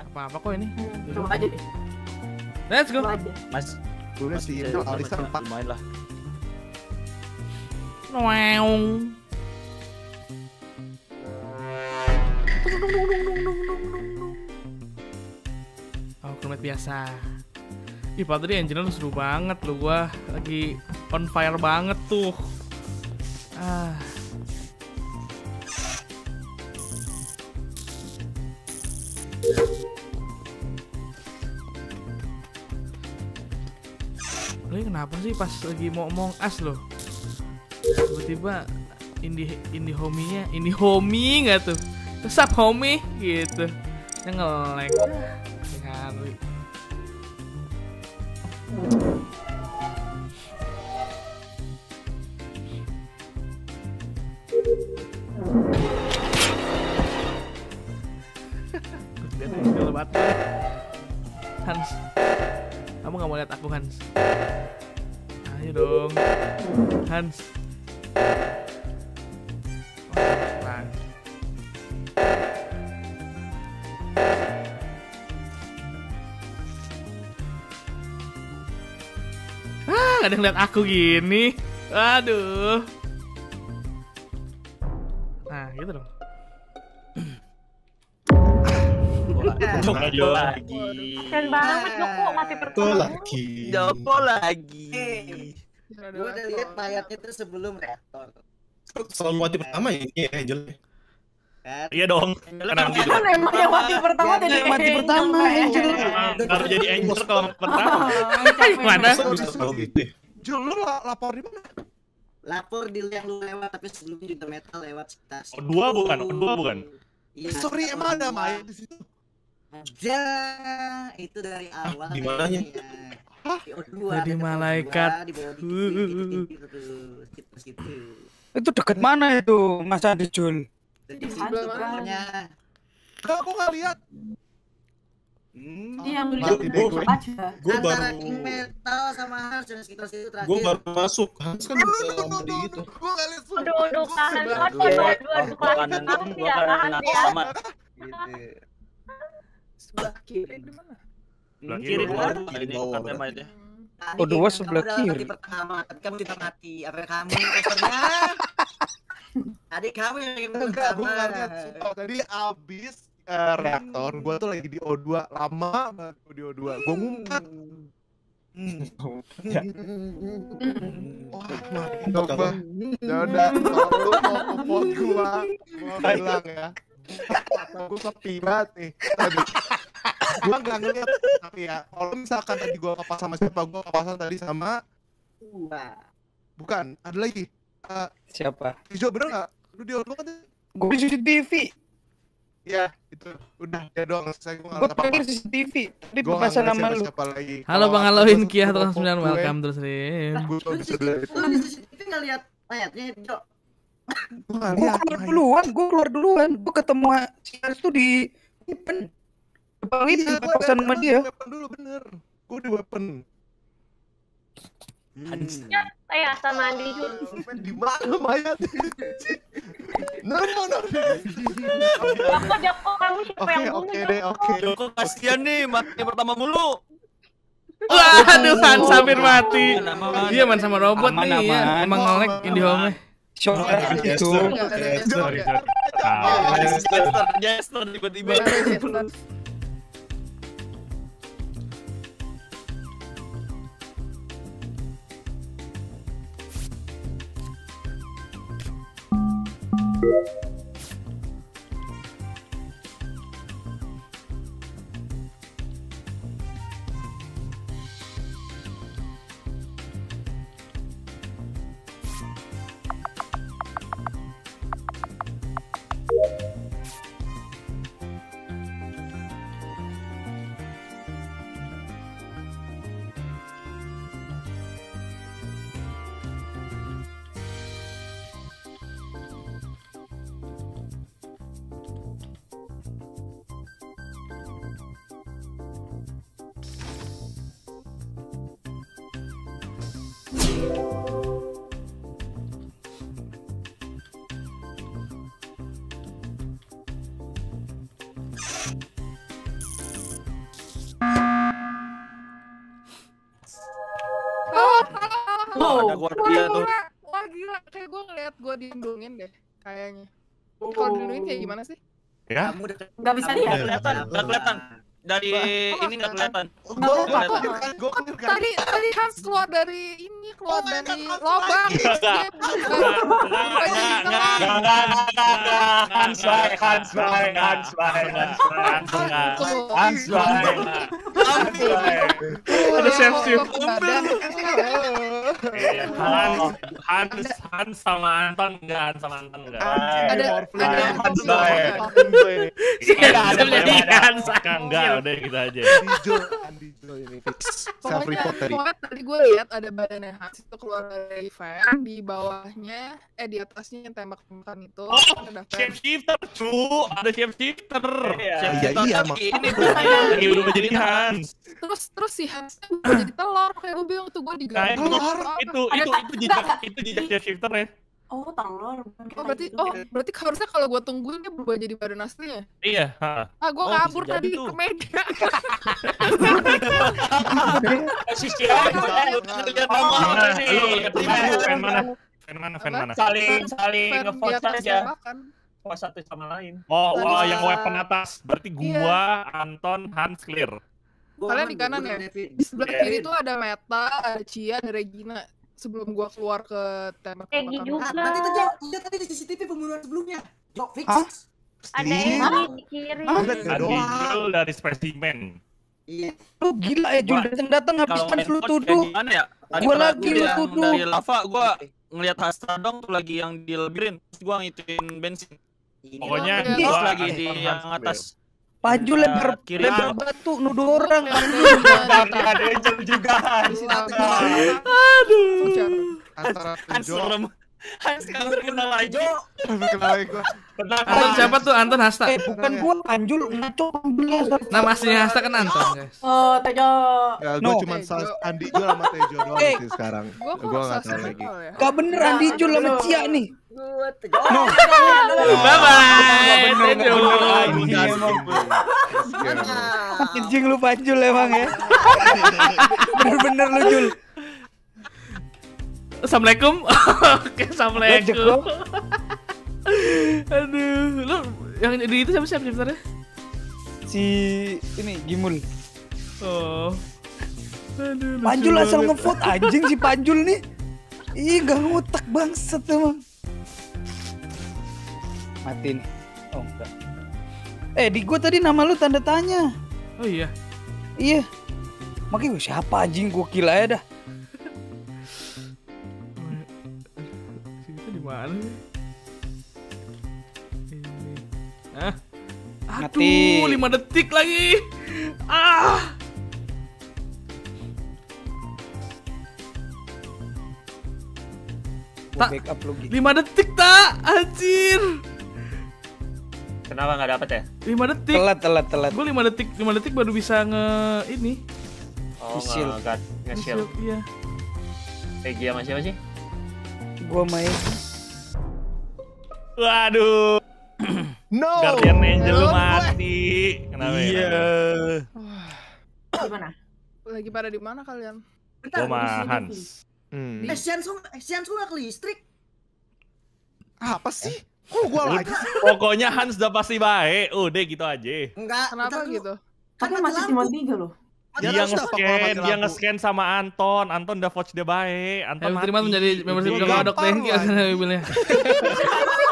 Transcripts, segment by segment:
Apa-apa kok ini. Coba aja deh. Let's go. Mas, Gue mas sih itu Alisa empat. lumayan lah. Noeong. Oh, kermet biasa. Ih, padahal tadi engine lu seru banget lu gua lagi on fire banget tuh. Ah. Kenapa sih pas lagi mau ngomong as lo? Tiba-tiba indie indie hominya, indie homie nggak tuh? Sup homie gitu. Lihat ini lebat. Hans, kamu nggak mau lihat aku Hans? Ayo dong, Hans. Oh, Hans. Ah, gak ada yang lihat aku gini. Aduh. Nah, gitu dong. Joko lagi. Keren banget Joko mati pertama. lagi. Joko lagi. Gue udah lihat mayatnya tuh sebelum reaktor. Selalu mati pertama ya ini ya Angel. Kan? Iya dong. Karena gitu. Kan emang yang mati pertama Ya, dari yang mati Angel, pertama, ya. Angel. Harus jadi anchor kalau pertama. Mana? Masa bisa selalu gitu ya? Jul, lu la- lapor di mana? Lapor di yang lu lewat tapi sebelumnya juga metal lewat sekitar. Oh, dua bukan? Oh, dua bukan? Iya. Sorry, satu emang ada mayat di situ? Ada. Itu dari awal. di mananya? Hah? Di O2, Jadi dekat O2, malaikat. Itu deket mana itu Mas Adi Jul? Jadi Di. Enggak, aku nggak lihat. Deh udah gue. aja. Gue baru King Metal sama Hans yang sekitar situ terakhir. gue baru masuk. Hans kan bisa ngomong di itu. Gue gak lihat Aduh, aduh, kanan. sebelah Aduh, aduh, aduh, aduh, Gua kanan, kanan gua kanan kanan sama. Gitu. Sebelah kiri di mana? Sebelah kiri Di dua bawah, dua di ini bawah. katanya mayatnya. Tadi Oh, dua kamu sebelah kiri. mati pertama, tapi kamu tidak mati. Apa kamu posternya? Adik kamu yang Enggak, lihat. Sumpah, Tadi abis eh, reaktor, gue tuh lagi di O2 lama banget di O2. Gue ngumpet. Wah, mantap bang. Ya udah, kalau lu mau kupon gua, gua bilang ya. Gua sepi banget nih tadi. Gua nggak ngeliat tapi ya. Kalau misalkan tadi gua papas sama siapa, gua papasan tadi sama bukan, ada lagi. Eh, Siapa? hijau bener nggak? Lu di O2 kan? Gue di CCTV. Iya, itu udah ya doang. Saya gua nggak Gue liat apa-apa. terakhir CCTV. Tadi Gua nggak papasan sama lu. lagi. Halo Bang masuk Kia terus toko 9 gue, welcome terus bisa lihat itu. Lu di CCTV nggak lihat mayatnya, Jo? Gua nggak Gue lihat. keluar duluan. Gue keluar duluan. Gue ketemu si Aris tuh di Weapon. Depan itu Iya, gua papasan sama di dia. weapon dulu bener. Gua di weapon. Hans. Saya sama Andi Jul. Di mana mayat? Nama nama. Joko, Joko, kamu siapa Oke yang bunuh oke Joko? deh oke. Joko kasihan nih mati pertama mulu. Waduh, Hans hampir mati. Aman, aman. Iya, man sama robot Aman, nih ya. aman. Emang nge-lag indie home Oh, itu. Sorry, sorry. Jester, Jester tiba-tiba. you. Oh, ada guardia tuh. Wah gila, kayak gue ngeliat gue diindungin deh, kayaknya. Oh. Kalau diindungin kayak gimana sih? Ya? Kamu bisa lihat. Nggak kelihatan, Gak kelihatan. Dari ini gak kelihatan. Gue kan, gue kan. Tadi, tadi Hans keluar dari keluar Oh dari Hans lubang. lagi. Terus dia buka- buka jadi tengah. Hans baik, Hans baik, Hans baik, Hans baik, Tuh. Hans baik. Ada chef badan? Hans, Hans, Hans sama Anton enggak, Hans sama Anton enggak. Ada ada ini. Iya, Siap jadi Hans. Enggak, udah gitu aja. Andi Jo, Andi Jo ini fix. Self Pokoknya, report tadi. gue lihat ada badannya Hans itu keluar dari fan, di bawahnya, eh di atasnya yang tembak-tembakan itu Oh, ada. Shape shifter, cu. Ada shape shifter. Iya, iya, Ini lagi berubah jadi Hans. Terus terus si Hans berubah jadi telur, kayak gue bingung tuh gue Nah, diganti. itu itu itu itu jejak itu jejak shape shifter ya. Oh, telur. Oh berarti oh berarti harusnya kalau gue tungguin dia berubah jadi badan aslinya. Iya, ha. Ah gue Oh, kabur tadi tuh. ke meja. Nah, lu lihat fan fan mana? Fan mana? Fan mana? saling saling ngevote aja oh satu sama lain Oh, oh sa- yang weapon atas. Berarti gua, Anton, Hans clear. Kalian di kanan ya? Di sebelah Iya. kiri tuh ada Meta, ada Cia, ada Regina. Sebelum gua keluar ke tembak Egi juga. Nah, tadi tuh Jo, lihat tadi di CCTV pembunuhan sebelumnya. Jo, fix. Hah? Ada Egi di kiri. Ada Jul dari specimen. Iya. Lu gila ya Jul datang-datang habis Kalau kan main lu tuduh. gimana ya? Tadi Gua lagi lu tuduh. Dari lava gua ngelihat Hasta dong tuh lagi yang di labirin. Terus gua ngituin bensin. Ini Pokoknya Iya. gua Iya. lagi di yang atas. Paju Ada lebar kiri. lebar batu nuduh orang. ada Angel juga Aduh. antara Hans Jo, serem. Hans kamu kenal aja. kenal lagi gue. Anton siapa tuh? Anton Hasta. Eh bukan gua Panjul ngaco Panjul. Nama aslinya Hasta kan Anton, guys. Oh, Tejo. Ya, gue No. cuma. Andi Jo sama Tejo doang Eh. sih sekarang. Gua nggak tahu lagi. ya. Gak bener Andi Jul sama Cia nih. Jo. No. Bye bye. Tejo. Anjing lu Panjul emang ya. Bener-bener lu Jul. Assalamualaikum. Oke, assalamualaikum. Aduh, lu yang di itu siapa siapa sebenarnya? Si ini Gimul. Oh. Aduh, Panjul asal ngevote anjing si Panjul nih. Ih gak ngotak bangset emang. Mati nih. Oh enggak. Eh di gua tadi nama lu tanda tanya. Oh iya. Iya. Makanya gua siapa anjing gua kira ya dah. Di mana sih? Ah. Mati. Aduh, 5 detik lagi. Ah. Tak. backup lu gitu. 5 detik tak? Anjir. kenapa nggak dapet ya 5 detik. Telat telat telat. Gue 5 detik, 5 detik baru bisa nge ini. oh Nge-shield. nggak nge-shield Iya. Egi sama siapa sih Gua main. Waduh, No. Guardian Angel lu mati. Kenapa ya? Iya. Gimana? Lagi pada di mana kalian? Gua sama Hans. Hmm. Eh, Siansu, eh, Siansu nggak ke listrik. Apa sih? Kok gue lagi? Pokoknya Hans udah pasti baik. Udah gitu aja. Enggak. Kenapa gitu? Kan masih cuma tiga loh. Dia Ya, kalau nge-scan, dia nge-scan sama Anton. Anton udah vote dia baik. Anton Eh, mati. terima menjadi membership Udah gampang thank you karena mobilnya.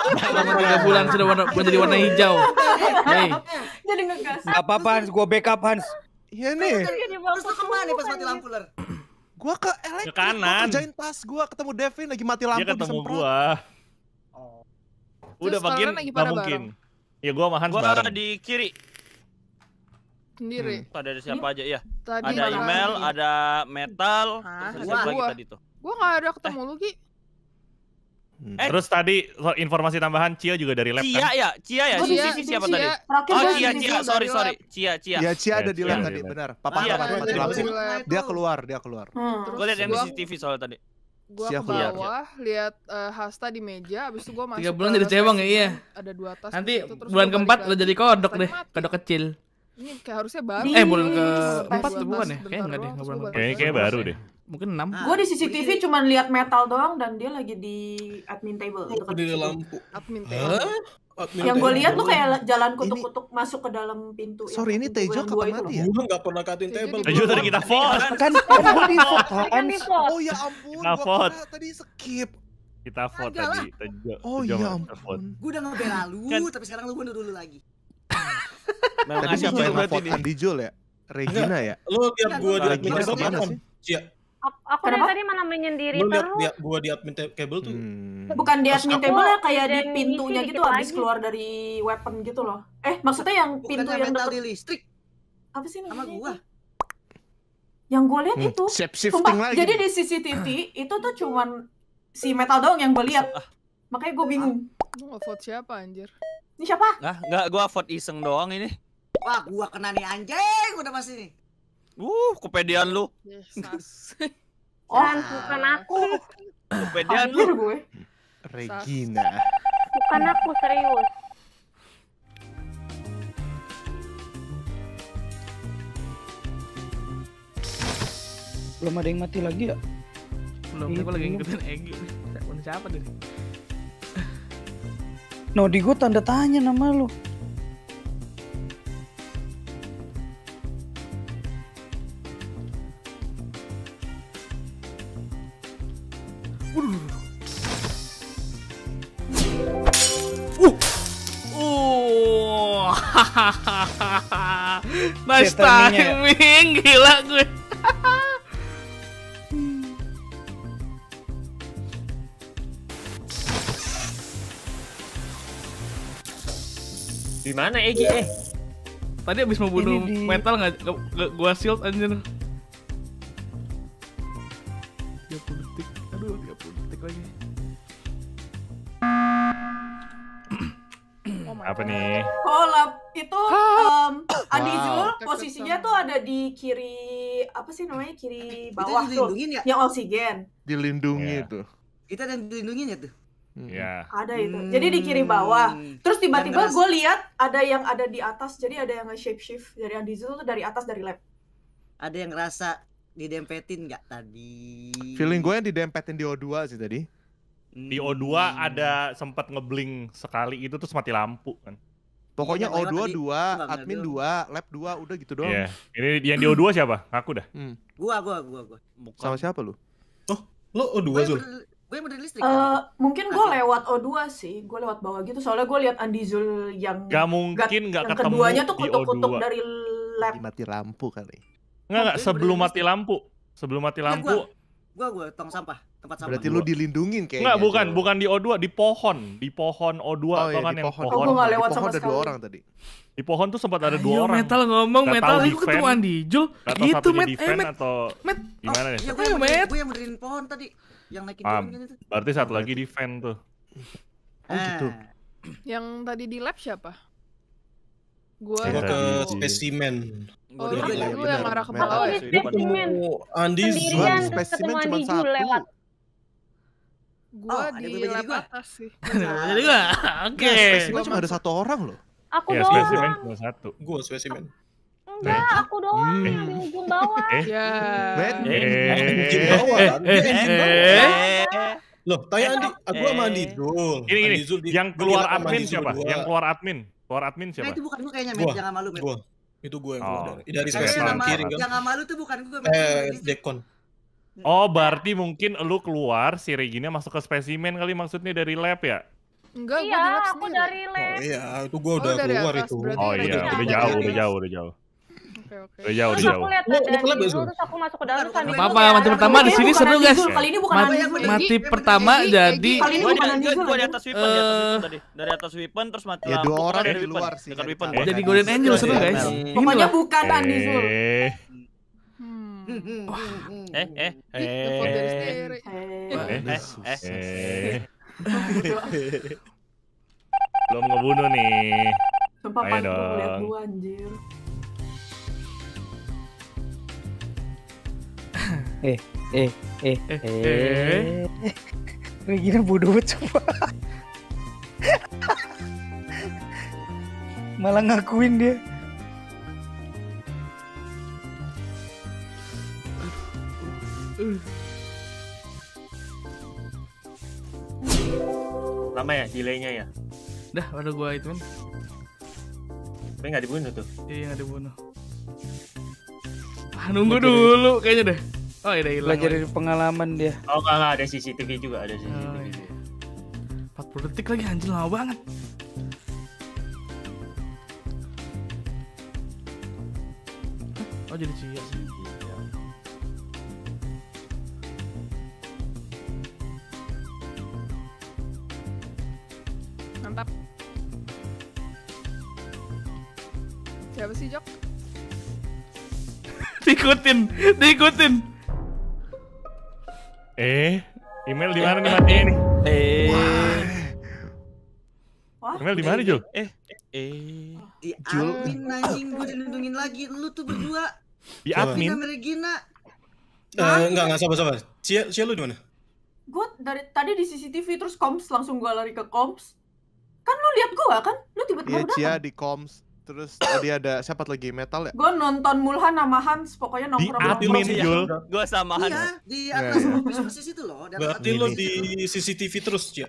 Selama 3 bulan sudah warna, menjadi warna hijau. Hey, Jadi ngegas. Gak apa-apa Hans, gua backup Hans. Iya nih. Terus lu ke mana pas mati lampu, Ler? Gua ke elektrik. Ke kanan. Gua kerjain tas gua ketemu Devin lagi mati lampu Dia ketemu disemprot. gua. Udah Terus kalian makin pada mungkin. Ya gua sama Hans Gua bareng. di kiri. Sendiri. Tuh ada siapa aja ya? Tadi Ada email, ada metal, Hah, terus ada siapa lagi gua. tadi tuh? Gua nggak ada ketemu lu Ki. Hmm. Eh. Terus tadi informasi tambahan Cio juga dari lab Cia kan? ya, Cia ya. Si Cia, si siapa Cia. tadi? Terakhir Oh Cia, Cia, sorry sorry. Cia, Cia. Iya, Cia ada di Cia lab tadi, benar. Papa Iya, papa mati iya, lampu. iya. Dia keluar, dia keluar. Hmm. Terus Gue liat yang di CCTV soalnya tadi. Gua Siap, ke bawah, lihat eh, Hasta di meja, abis itu gua masuk. Tiga bulan jadi cewek spesimen, iya. Ada dua tas. nanti terus bulan keempat lo jadi kodok deh, kodok kecil. Ini kayak harusnya baru. Eh, bulan Ini ke cuma empat dua tuh bukan ya? Kayaknya nggak deh, bulan Kayaknya baru deh. Mungkin 6. Ah, Gue di CCTV cuman lihat metal doang dan dia lagi di admin table. dekat di lampu. Admin Hah? Admin Yang gue table. lihat tuh kayak jalan kutuk-kutuk masuk ke dalam pintu. Sorry, ini Tejo kapan mati ya? Gua nggak pernah katin table. Tejo tadi kita vote. Kan kan gua di vote Kan vote. Oh ya ampun, Kita gua vote. tadi skip. Kita vote tadi. Tejo. Oh Tejo iya vote. ampun. Gue udah ngebela lu, Kan- tapi sekarang lu bunuh dulu lagi. Memang Tadi Andi siapa yang vote nih. Andi Jul ya? Regina ya? Lo lihat gua di table ke mana sih? Cia, Ap- Aku Kenapa? dari tadi malah menyendiri lihat terus. dia gua di admin ta- cable tuh. Hmm. Bukan di admin table ya kayak di pintunya gitu habis lagi. keluar dari weapon gitu loh. Eh maksudnya yang pintu Bukannya yang di listrik apa sih sama namanya? gua. Yang gue lihat Hmm, itu. Shape shifting lagi. jadi di CCTV itu tuh cuman si metal doang yang gue lihat. Makanya gue bingung. Lu nge-vote siapa anjir? Ini siapa? Nah, enggak gua vote iseng doang ini. Wah, gua kena nih anjing, udah pasti nih. Uh, kepedean lu. Yes, Oh, bukan aku. Kepedean hampir lu. gue. Regina. Bukan aku serius. Belum ada yang mati lagi ya? Belum, Iya, gue lagi ngikutin Egi. Siapa, tuh? No, di gua tanda tanya nama lu. Timingnya ya? timing, gila gue. Di mana Egi eh? Tadi abis mau bunuh metal nggak nggak- nggak gua shield anjir. Posisinya tuh ada di kiri apa sih namanya kiri bawah tuh dilindungin ya? yang oksigen Dilindungi Iya. itu. Kita dan dilindungin ya tuh. Hmm. Ya. ada itu jadi di kiri bawah Hmm. terus tiba-tiba Yang gue lihat ada yang ada di atas jadi ada yang shape shift dari Adi Zul tuh dari atas dari lab Ada yang ngerasa didempetin nggak tadi? Feeling gue yang didempetin di O2 sih tadi. Hmm. Di O2 ada sempat ngebling sekali itu terus mati lampu kan. Pokoknya Iya, yang lewat O2 tadi. 2, Nggak admin bener 2, lab 2, udah gitu doang. Iya. Ini yang di O2 siapa? Ngaku dah. Gua, gua, gua, gua. Bukan. Sama siapa lu? Lo oh Gua dua yang Zul. bener- gua yang bener listrik. Eh, kan? mungkin gue lewat O2 sih gue lewat bawah gitu soalnya gue lihat Andi Zul yang Gak mungkin gak yang ketemu keduanya tuh di kutuk-kutuk O2. dari lab Lagi mati lampu kali. Enggak enggak sebelum mati lampu. Sebelum mati lampu. Gua, gua tong sampah, tempat sampah. Berarti lu dilindungin kayaknya. Enggak, bukan, bukan di O2, di pohon. Di pohon O2 Oh atau iya, kan di yang pohon. Oh, gua nggak lewat Di pohon sama ada dua sekali. orang tadi. Di pohon tuh sempat ada dua Ayo, orang. metal ngomong, Nggak metal aku ketemu. Andi Jul. Gak Gitu, Met. Eh, Met. atau Met. gimana nih? Iya, gua Ayo, Met. gua yang benerin pohon tadi. Yang naikin kan itu. Berarti satu lagi defend tuh. Oh gitu. Ah. Yang tadi di lab siapa? Gua ke spesimen. Oh, di iya, lab. yang benar. arah ke bawah ya? di ketemu spesimen. Andi. Sendirian spesimen cuma satu. Gua Oh, ada di lab gua. atas sih. Jadi gua, oke. Spesimen cuma ada satu orang loh. Aku Ya, doang. spesimen cuma satu. Gua spesimen. Enggak, aku doang Hmm. yang di ujung bawah. Eh, Ya. Met. Engine eh, bawah kan? Eh, Loh, tanya Andi, aku sama Andi Zul. Ini di- yang keluar di sama admin siapa? Yang keluar admin. Keluar admin Nah, siapa? itu bukan gua kayaknya. Met. Jangan malu, Met. Gua. Itu gue yang keluar Oh. dari, dari spesimen kiri kan. Yang nggak malu tuh bukan gua, Met. Eh. Dekon. Oh, berarti mungkin lu keluar, si Regina masuk ke spesimen kali maksudnya dari lab ya? Enggak, gua di Iya, lab aku sendiri. dari Oh lab. iya, itu gue Oh, udah dari keluar atas, itu. Oh iya, dari udah atas. jauh, udah jauh, udah jauh. Oke, oke. Udah jauh, Terus udah aku jauh. lihat Lu- ada lu kelab Andi ya, Jul, Zul? terus aku masuk ke dalam terus Bukan, Andi bukan. Apa Jul apa kayak mati pertama di sini seru guys. Kali ini bukan mati pertama jadi Kali ini Gua bukan dari, Andi gua, gua di atas weapon, di atas Eh. weapon tadi. Dari atas weapon terus mati Ya dua orang dari di luar sih. Dekat weapon. ditahu. jadi Golden Angel seru guys. Pokoknya bukan Andi Eh. Eh, eh, eh. Eh, Eh, Eh, eh. eh. Belum ngebunuh nih. Sumpah Ayo gue dong. gua anjir. Eh, eh, Eh, eh. eh. Regina bodoh banget coba. Malah ngakuin dia. Lama ya delaynya ya? dah pada gua itu kan. Tapi nggak dibunuh tuh. Iya nggak dibunuh. Ah, nunggu dulu kayaknya deh. Oh iya udah hilang. Belajar lagi. dari pengalaman dia. Oh nggak nggak ada CCTV juga ada CCTV. Oh, iya. juga. 40 detik lagi anjir lama banget. Oh jadi sih. Mantap. Siapa sih Jok? Diikutin, diikutin. Eh, email di mana nih matinya nih? Eh. Wah, Email di mana, Jul? Eh. Eh. Di Jul. admin anjing gue dilindungin lagi lu tuh berdua. Di admin. Vina Regina. Eh, enggak, enggak, sabar, sabar. Cia, Cia lu di mana? gue dari tadi di CCTV terus koms langsung gue lari ke koms. Kan lu lihat gue kan? Lu Iya tiba-tiba Cia datang. di comms. Terus tadi ada siapa lagi metal ya? Gue nonton Mulhan sama Hans, pokoknya Di nongkrong admin, nongkrong. Jul. Gua sama Hans. Iya, di Iya, atas iya. office persis itu loh. di atas Berarti admin. lu di CCTV terus, Cia.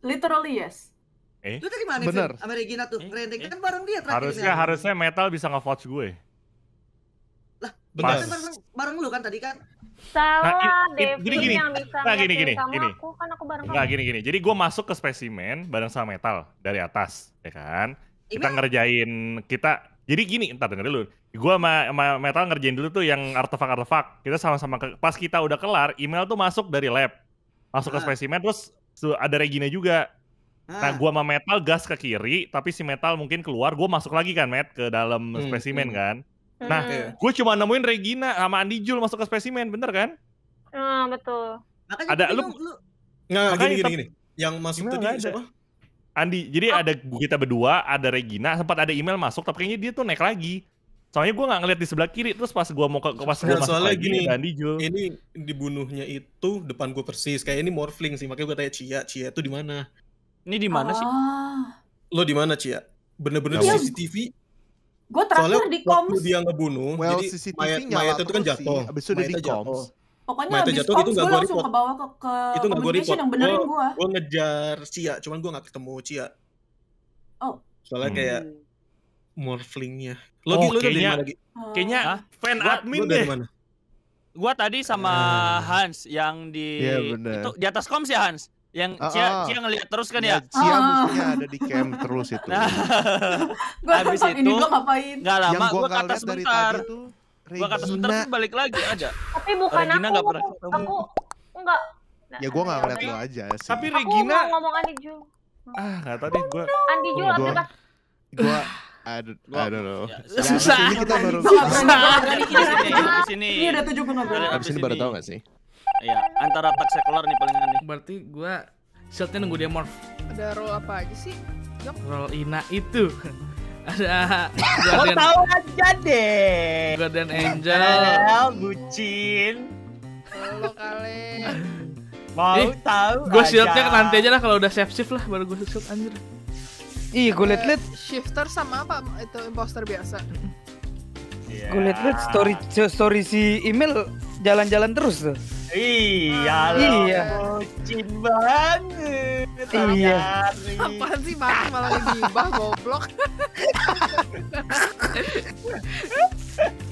Literally yes. Lu tadi mana Bener. Vin? Sama Regina tuh. Eh, Renteng eh. kan bareng dia terakhir. Harusnya kan? harusnya metal bisa nge-vouch gue. Benar. Kan bareng, bareng lu kan tadi kan? Salah, Nah, Devin gini, gini. yang bisa Nah, gini, gini, kamu gini. aku kan aku bareng Enggak kamu. gini gini. Jadi gue masuk ke spesimen bareng sama metal dari atas, ya kan? Kita Email? ngerjain kita. Jadi gini, entar denger dulu. Gue sama, sama metal ngerjain dulu tuh yang artefak-artefak. Kita sama-sama ke- pas kita udah kelar, email tuh masuk dari lab. Masuk ke Ah. spesimen terus ada Regina juga. Nah, Ah. gua sama metal gas ke kiri, tapi si metal mungkin keluar, gua masuk lagi kan, Met, ke dalam Hmm, spesimen hmm. kan. Nah, Hmm. Gue cuma nemuin Regina sama Andi Jul masuk ke spesimen, bener kan? Hmm, betul. Makanya ada- lu- lu Enggak, Makanya gini, gini, gini. Yang masuk tadi nggak ada. siapa? Andi, jadi ada kita berdua, ada Regina, sempat ada email masuk, tapi kayaknya dia tuh naik lagi. Soalnya gue nggak ngeliat di sebelah kiri, terus pas gua mau ke pas gua Nah, masuk soalnya lagi gini, ada Andi Jul. Ini dibunuhnya itu depan gue persis. Kayak ini morphling sih, makanya gue tanya Cia, Cia itu di mana? Ini di mana sih? Ah. Lo di mana, Cia? Bener-bener di CCTV? Gue Soalnya terakhir di waktu koms. dia ngebunuh, Well, jadi CCTV mayat, mayat itu kan jatuh. sih, abis itu udah di jatuh. Pokoknya Mayatnya habis jatuh, koms itu nggak gue gua langsung report. ke bawah ke, ke Itu nggak gue communication yang benerin Gua- gue. Gue ngejar Cia, cuman gue gak ketemu Cia. Oh. Soalnya Hmm. kayak morphlingnya. Lo, Oh, lo dari kayaknya- mana, Gi? Kayaknya Hah? fan Gua- admin dari deh. mana? Gua tadi sama Ah. Hans yang di Iya, bener. itu di atas koms ya Hans. Yang Ah, Cia, ah. Cia ngeliat terus kan Ya, ya. Cia Ah. mestinya ada di camp terus itu. Nah, Gue Habis nonton ini itu- gue ngapain? nggak Yang lama gua gua ke dari sebentar. tadi tuh Gua ke atas sebentar terus balik lagi ada. Tapi bukan Regina aku. nggak pernah aku, ketemu. aku enggak. Ya gue nggak ngeliat Aku lo aja sih. Tapi Regina, ngomong Andi Jul. ah nggak tahu deh gue. Andi Jul Gua- aplikasi Gue, I don't, I Gua- don't know. Ya, Ya, susah. abis ini kita baru, Gua gua sini. Ini udah tujuh. Ada- abis ini baru tau gak sih? Iya, antara tak sekular nih palingan nih. Berarti gua shieldnya nunggu dia morph. Ada role apa aja sih? Jok. Roll Ina itu. Ada Kau Guardian, tahu aja deh. Guardian Angel. Angel, bucin. Lo kali. Mau Ih, tahu Gue shieldnya nanti aja lah kalau udah save shift lah baru gue shield anjir. Ih, gue liat-liat, Shifter sama apa? Itu imposter biasa. Iya. gue liat-liat story story si email jalan-jalan terus tuh. Iya, Iya. bucin banget. Iya. Apaan sih mati malah ngegibah goblok.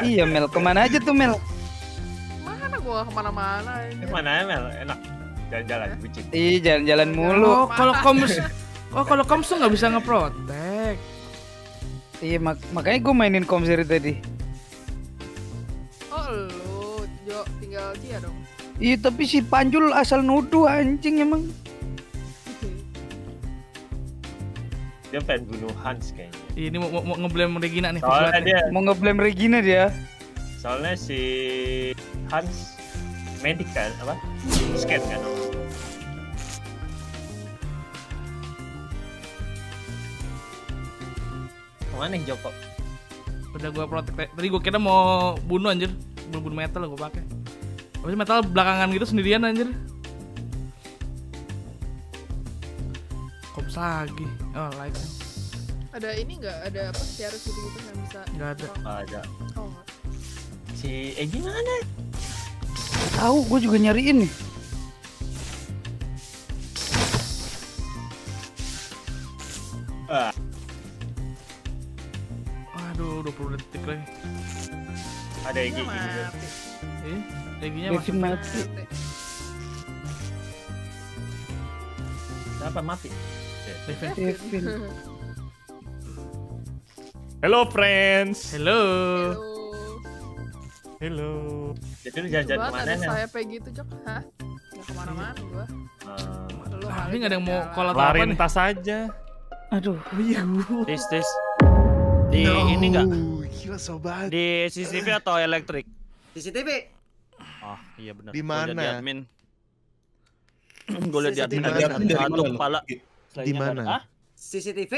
Iya Mel, ke mana aja tuh Mel? Mana gua ke mana-mana Ini ini. mana Mel? Enak. Jalan-jalan bucin. Ih, jalan-jalan mulu. Oh, kalau koms Oh, kalau koms tuh nggak bisa ngeprotek. Iya, mak makanya gue mainin komseri tadi. Oh lu, Jo, tinggal Cia dong. Iya, tapi si Panjul asal nuduh anjing emang. Dia pengen bunuh Hans kayaknya. Ini mau, mau, mau ngeblame Regina nih. Soalnya dia, Mau ngeblame Regina dia. soalnya si Hans medik kan apa? Scan kan? Mana yang Joko? Udah gue protek. Tadi gue kira mau bunuh anjir. Belum bunuh metal gue pakai. Habis metal belakangan gitu sendirian anjir. Koms lagi. Oh, like. Ada ini nggak? Ada apa? Tiarus gitu-gitu yang bisa? Nggak ada. Ada. Oh, nggak. Si Egi mana? Tahu, gue juga nyariin nih. Ah, Waduh, 20 detik lagi. ada Egi Egi. Eh, Eginya Kevin masuk. mati. Kenapa mati? Devin. Kevin. Hello friends. Hello. Hello. Jadi lu jalan-jalan Banget ke mana nih? saya kayak gitu, Cok. Hah? Gak ke mana-mana gua. Lu Ah, hari ini nggak ada yang mau atau apa Lariin nih? tas aja. Aduh. Iya. Tis, tis. Di ini enggak? Gila sobat. Di CCTV atau elektrik? CCTV. Oh, iya benar. Di mana? Di admin. Gue liat di admin Di ada satu mana? kepala. Di mana? CCTV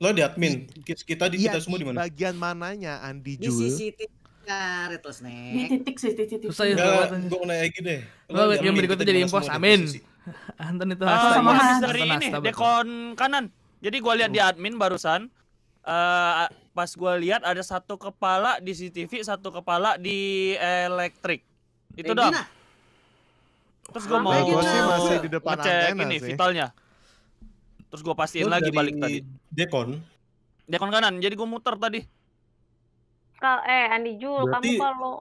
Lo di admin. Kita di Iya, kita semua di mana? Bagian mananya Andi di Jul? CCTV ya Red Di titik sih, di titik. Susah ya gue mau nanya lagi deh. Lo Lo di admin, berikutnya jadi di mana impos, di amin. Anton itu Ah, hasta. sama dari ini dekon kanan. Jadi gua lihat di admin barusan eh pas gua lihat ada satu kepala di CCTV, satu kepala di elektrik. Itu dong. Terus gua Ah, mau Gua sih masih di depan ngecek ini sih. vitalnya. Terus gua pastiin Lo lagi balik tadi. Dekon. Dekon kanan. Jadi gua muter tadi. Kal eh Andi Jul, Berarti- kamu kalau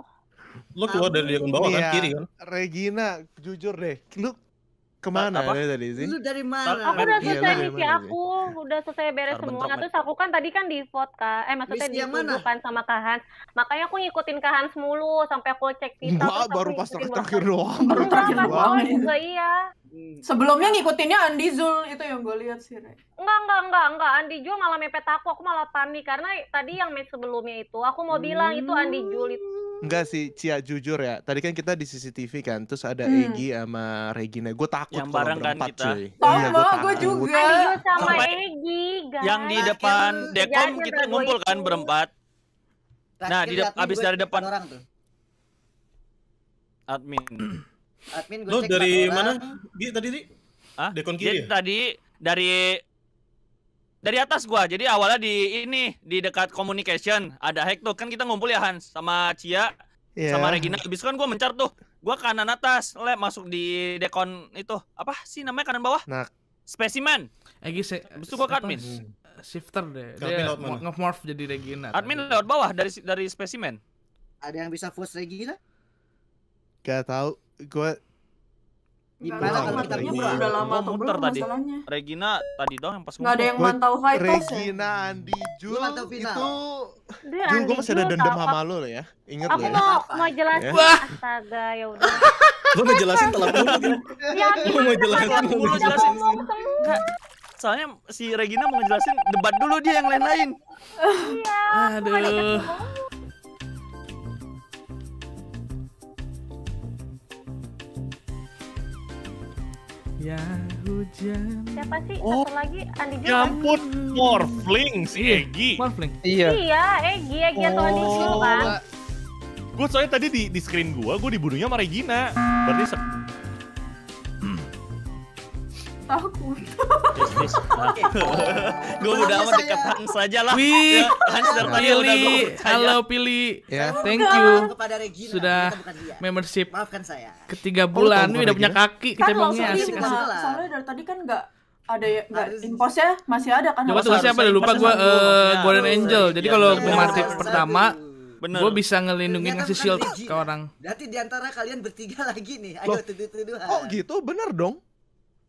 Lo keluar dari dekon bawah kan Iya, kiri kan? Regina, jujur deh. Lu ke mana Apa? dari tadi sih? Lu dari mana? aku udah Iya, selesai lu misi gimana aku, udah selesai beres semua. Terus aku kan tadi kan di vote kan, eh maksudnya mana? kan sama Kahans. Makanya aku ngikutin Kahans mulu sampai aku cek terus aku baru pas terakhir doang. Baru terakhir doang. awal iya. Sebelumnya ngikutinnya Andi Zul itu yang gue lihat sih, Re. Enggak, enggak, enggak, enggak. Andi Jul malah mepet aku, aku malah panik karena tadi yang match sebelumnya itu aku mau bilang itu Andi Jul itu. Enggak sih, Cia jujur ya. Tadi kan kita di CCTV kan, terus ada Hmm. Egi sama Regina. Gue takut Yang bareng kan berempat, kita. cuy. Sama, Iya, takut. juga. Andi Jul sama Sampai Egi, guys. Yang di depan Yang dekom kita ngumpul kan berempat. Nah, di abis dari depan. orang tuh. Admin. Admin gue Lo cek dari mana? Di tadi di? Hah? Dekon Jadi kiri ya? tadi dari dari atas gua. Jadi awalnya di ini di dekat communication ada hack tuh. Kan kita ngumpul ya Hans sama Cia Iya. sama Regina. Habis kan gua mencar tuh. Gua kanan atas, le masuk di dekon itu. Apa sih namanya kanan bawah? Nah. Spesimen. Egi se Habis itu gua ke admin. s- Shifter deh. Dia nge-morph jadi Regina. Admin lewat bawah dari dari spesimen. Ada yang bisa vote Regina? Gak tau. Gue Di Nggak mana tahu kalau kita ngumpul? udah lama atau belum tadi. masalahnya. Regina tadi doang yang pas Nggak ada yang Gua- mantau high toss ya? Regina, Andi, Jul, itu Jul gue masih ada dendam sama loh ya. Ingat Aku lo ya. mau Apa? mau jelasin. Ya. Astaga, ya udah. Lo udah jelasin telat banget kan? Ya, Lo mau jelasin lo mulu udah jelasin. jelasin. Enggak. Soalnya si Regina mau ngejelasin debat dulu dia yang lain-lain. Aduh. Ya hujan. Siapa sih? Oh. Satu lagi Andi Jul. Ya ampun, Morphling si Egi. Morphling. Iya. Iya, Egi, Egi atau Andi Oh. kan? Gua- Gue soalnya tadi di, di screen gua, gue dibunuhnya sama Regina. Berarti Nah, gue udah amat dekat Hans saja lah. Wih, Ya, Hans dari tadi udah gue halo Pilih. Ya. Thank you. Kepada Regina. Sudah membership Maafkan saya. ketiga bulan. tahu Ini udah punya kaki. Kita Kan emangnya langsung asik lima. asik. asik. Soalnya dari tadi kan nggak ada ya nggak imposnya masih ada kan Coba harus- tuh siapa harusnya udah lupa gue satu. Ya, Golden. Angel. Jadi Iya, kalau bener. gue mati pertama, Bener. gue bisa ngelindungin ngasih bukan shield ke orang. Berarti di antara kalian bertiga lagi nih. Ayo tuduh-tuduhan. Oh gitu, bener dong.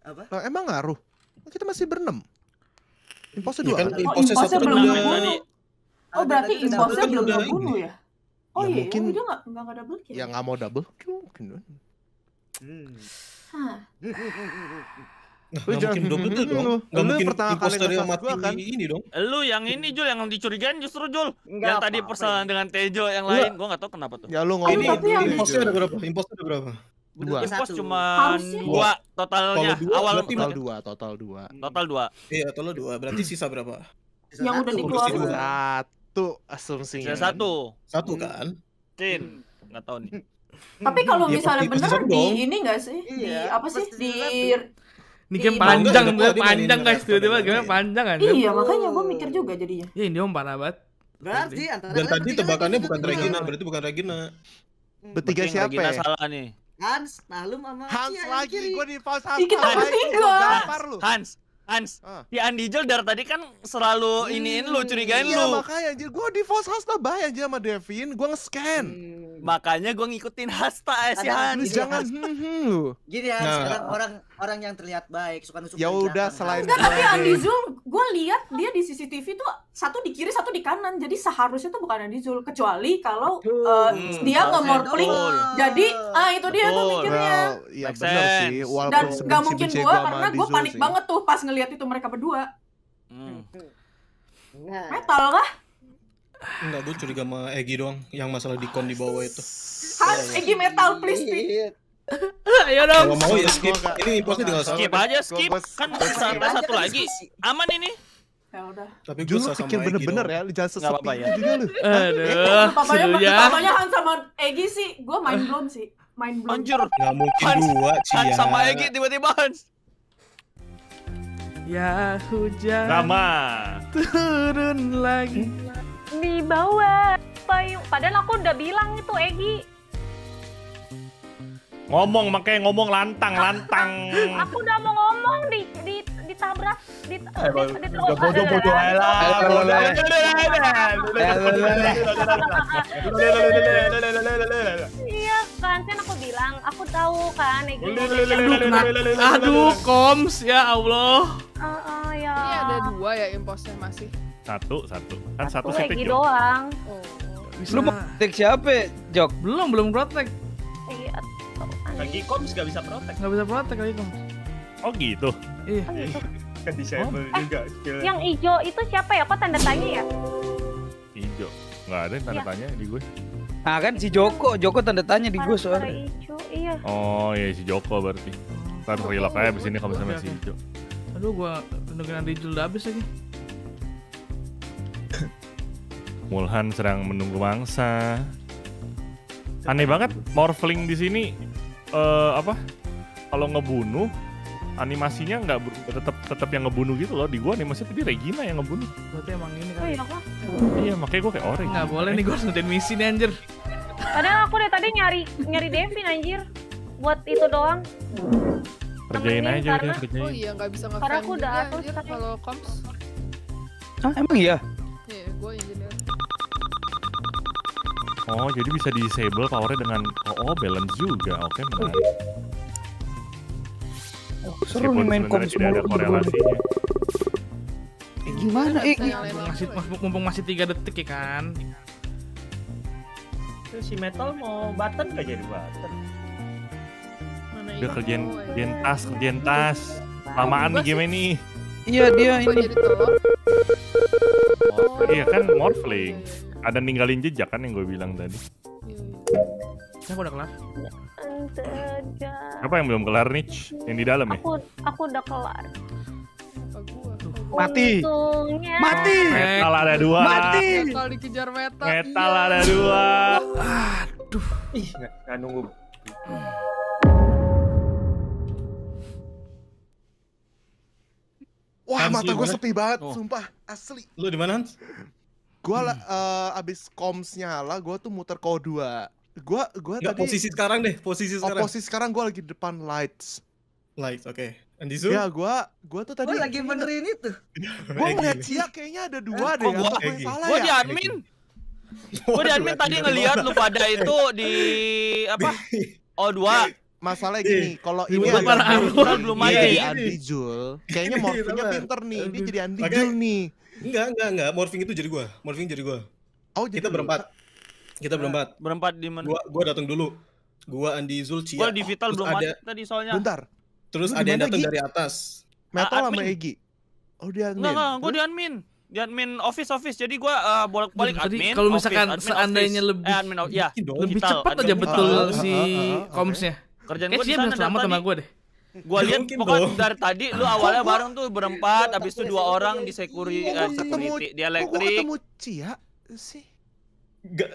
Apa? Lah, emang ngaruh? Kita masih berenam. Imposnya Ya dua kan kan? Oh, imposnya satu belum kan tadi. Oh berarti kan belum ini. ya? Oh Ya, iya, mungkin- oh, dia nggak nggak double kill. Yang nggak mau double kill mungkin. Hmm. Hah. Nah, Lu nggak jangan- mungkin double tuh dong. Nggak mungkin pertama kali imposter yang mati gua kan? ini dong. Lu yang ini Jul yang dicurigain justru Jul. Enggak yang tadi persoalan dengan Tejo yang Lu- lain, gua nggak tahu kenapa tuh. Ya lu ngomong Ini imposter ada berapa? Imposter ada berapa? Dua. Satu. cuma dua totalnya. Kalau dua, Awal Total dua, total dua. total dua. Iya, lo dua. Berarti sisa berapa? Sisa Yang udah dikeluarin. dua. Satu asumsinya. Sisa satu. Satu kan? Cin. Nggak tahu nih. Tapi kalau Iya, misalnya pasti- bener di dong. ini nggak sih? Di Iya, apa sih? Di Ini game Iya, panjang, panjang guys. Tiba-tiba game panjang kan? Iya, makanya gue mikir juga jadinya. Ya ini om parah banget. Berarti antara Dan kalian tadi tebakannya bukan Regina, berarti bukan Regina. Bertiga siapa Regina ya? salah nih. Hans, Nahlum sama Hans yang lagi, gue di pause Hans. Kita itu? bertiga. Gua gampar lu. Hans, Hans, Ah. si Andi Jol dari tadi kan selalu iniin lu, curigain Iya lu. makanya anjir gue di false Hans lebay aja sama Devin, gue nge-scan. Makanya gua ngikutin Hasta eh, si Hans. jangan hmm, hmm, lu. Gini Hans, Nah. orang orang orang yang terlihat baik suka nusuk Ya udah selain Enggak, tapi Andi Zul, gue lihat dia di CCTV tuh satu di kiri, satu di kanan. Jadi seharusnya tuh bukan Andi Zul, kecuali kalau uh, Hmm, dia betul. nge-morphling. Betul. Jadi, ah itu dia tuh Betul. mikirnya. Well, iya Make bener sih. Dan nggak mungkin gue karena gue panik sih. banget tuh pas ngelihat itu mereka berdua. Hmm. Nah, Metal kah? Enggak, gue curiga sama Egi doang yang masalah dikon di bawah itu. Hans, Egi metal please. please. Ayo dong. Kalau mau ya skip. nggak- Ini imposnya tinggal. Skip aja, skip. Kan ada satu lagi. Aman ini. Ya udah. Tapi gue sama pikir bener-bener ya, lu jangan sesepi apa-apa ya. itu juga lu. Aduh, Papanya, seru ya. papanya Hans sama Egi sih, gue mind blown sih. Mind blown. Anjir. Nggak mungkin Hans, dua, Cia. Hans sama Egi tiba-tiba Hans. Ya hujan Nama. turun lagi. Di bawah payung. Padahal aku udah bilang itu Egi. Ngomong makanya ngomong lantang, lantang. Aku udah mau ngomong ditabrak di, di, di, di Udah bodoh-bodoh aja lah. Iya kan, kan aku bilang, aku tahu kan Egi. Aduh, koms ya Allah. Ya. Ini ada dua ya imposnya masih. Satu, satu. Kan satu Jo. doang. Oh. Lu mau siapa, Jok? belum belum protek. Iya. Lagi koms gak bisa protek. Nggak bisa protek kali koms. Oh gitu. Oh, gitu. Kan disable juga. skill. Yang hijau itu siapa ya? Kok tanda tanya ya? Hijau. Nggak ada yang tanda Iya. tanya di gue. Nah kan si Joko, Joko tanda tanya di gue Para soalnya. hijau, iya. Oh iya si Joko berarti. Ntar relok aja abis ini kalau misalnya si hijau. Aduh, gua dengerin Andi Jul udah habis lagi. Mulhan sedang menunggu mangsa. Aneh banget Morphling di sini eh apa? Kalau ngebunuh animasinya nggak tetap tetap yang ngebunuh gitu loh. Di gua animasinya tadi Regina yang ngebunuh. Berarti emang ini Oh kali. iya? Iya makanya gua kayak orang. Nggak boleh nih gua harus misi nih anjir. Padahal aku dari tadi nyari nyari Devin anjir. Buat itu doang. Kerjain temenin aja udah karena- kerjain. Oh iya nggak bisa Karena nge-fan aku udah atur kalau comms. Ah emang iya? Iya, gue engineer. Oh jadi bisa di disable powernya dengan oh, oh balance juga. Oke menarik. Seru nih main komps tidak ada korelasinya. Eh, gimana? Nggak Eh, lampu Masih ya. mumpung masih 3 detik ya kan. Terus si metal mau button gak jadi button? Mana Udah kerjain iya. kerjain tas, kerjain tas. Lamaan nih game ini. iya dia ini. Oh, iya kan morphling. Iya, iya, Ada ninggalin jejak kan yang gue bilang tadi. Ya aku udah kelar. Apa yang belum kelar nih? Yang di dalam ya? Aku aku udah kelar. Mati. Untungnya. Mati. Metal ada dua. Mati. Metal dikejar metal. Metal iya. ada dua. Ih, nggak nggak nunggu. Wah, Hans, mata gue sepi banget, Oh. sumpah. Asli. Lu di mana, Hans? Gua lah, eh, abis koms nyala, gua tuh muter kode 2. Gua gua Enggak, tadi posisi sekarang deh, posisi oh, sekarang. posisi sekarang gua lagi di depan lights. Light, oke. Andi Zul? Ya, gua gua tuh tadi Gue lagi benerin itu. gua ngeliat Cia kayaknya ada dua Eh, deh. kok gua- Egi. salah Gua ya? di admin. Gua di admin tadi ngeliat lu pada itu di apa? O2. Masalahnya gini, kalau ini ini Arwah belum mati. jadi Andi Jul. Kayaknya Iya, morphingnya pinter nih, dia jadi Andi Jul nih. Enggak, enggak, enggak. Morphing itu jadi gua. Morphing jadi gua. Oh, jadi Kita berempat. Kita berempat. Berempat di mana? Gua gua datang dulu. Gua Andi Zul Cia. Gua di Vital belum ada mati tadi soalnya. Bentar, terus ada yang datang dari atas. Metal Ah, sama. Egi. Oh, dia admin. Enggak, enggak, gua di admin. Di admin office office. Jadi gua eh, bolak-balik Tadi admin. kalau office, misalkan admin, seandainya office. lebih- eh, admin, ya. Lebih Vital, cepat admin aja betul Ah, ah, si ah, ah, oke. komsnya. Kerjaan Kayak gua di dia selamat sama gue deh. Gua lihat pokoknya dong. dari tadi lu awalnya Kok gua- bareng tuh berempat, habis itu dua orang di security, Kok eh, gua ketemu, security di kok gua elektrik. ketemu Cia sih? Gak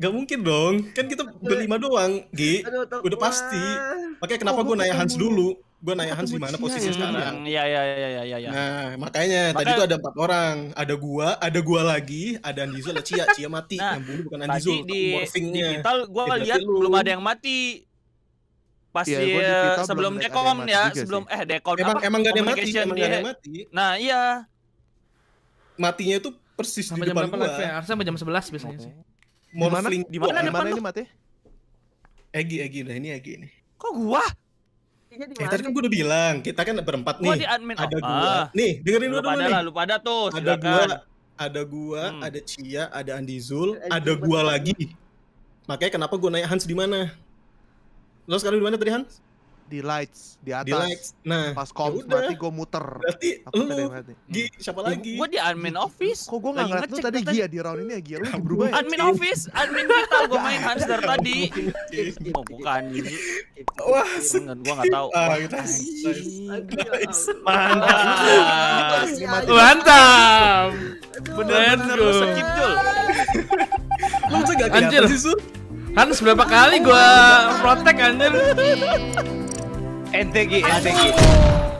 Gak mungkin dong, kan kita berlima doang, Gi. Aduh, Udah pasti. Makanya kenapa Oh, gue gua nanya Hans dulu. Gue nanya Hans di mana posisi sekarang. Iya iya iya iya iya. iya. Nah, makanya tadi Makanya- tuh ada empat orang. Ada gua, ada gua lagi, ada Andizul, ada Cia. Cia mati. Nah, yang bunuh bukan Tadi Andizul, di, di. Vital gua Ya, lihat lu. belum ada yang mati. Pas Iya, di, gua di Vital sebelum dekom ya, sebelum sih. eh dekom Emang apa? emang gak ada yang mati, emang gak ada yang mati. Nah, iya. Matinya itu persis Sampai di jam depan berapa gua. ya? Harusnya sampai jam 11 biasanya sih. Morphling Di mana gua. depan Mana ini mati? Egi, Egi, nah ini Egi nih. Kok gua? Eh, tadi kan gue udah bilang, kita kan berempat Gua nih. di admin ada oh, gua. ah. Nih, dengerin Lu dulu nih. lah, lu pada tuh, Ada gua, ada gua, Hmm. ada Cia, ada Andizul, ada gua lagi. Makanya kenapa gua nanya Hans di mana? Lo sekarang di mana tadi Hans? Di lights, di atas. Di lights. Nah, Pas comms yaudah. mati gue muter. Berarti tadi lu? Gi, siapa lagi? Gua di admin office. Kok gue nggak ngeliat lu tadi. Gia di round ini ya Gia? Lu lagi berubah ya? Admin office, admin Vital gua main dari tadi. Oh, bukan. Wah, gua nggak tahu. Ah. Mantap. Mantap. Bener-bener lu skip Jul. Lu bisa gak kelihatan sih? Hans berapa kali gua protek anjir. Ente Gi, ente Gi.